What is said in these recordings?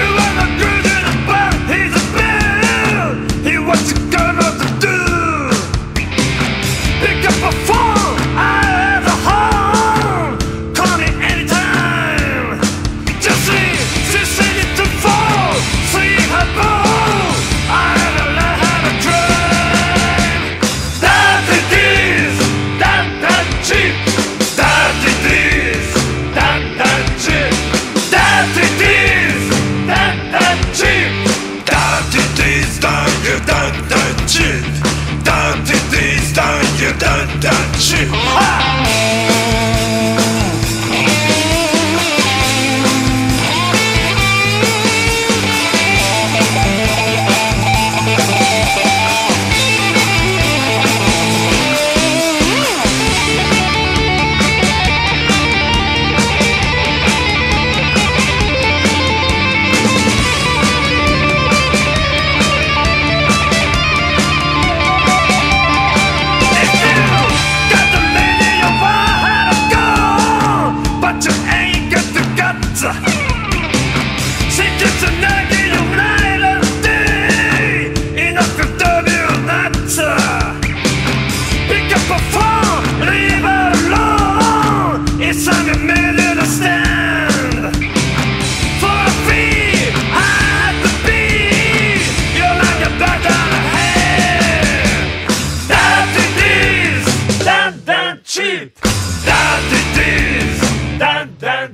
You are the 胆气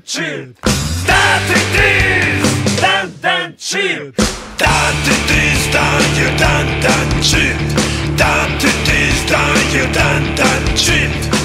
Mm. chill. That it is, dan dan chill. That it is, dan you dan dan chill. That it is, dan you dan chill.